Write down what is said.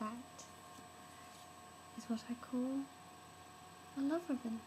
That is what I call a love ribbon.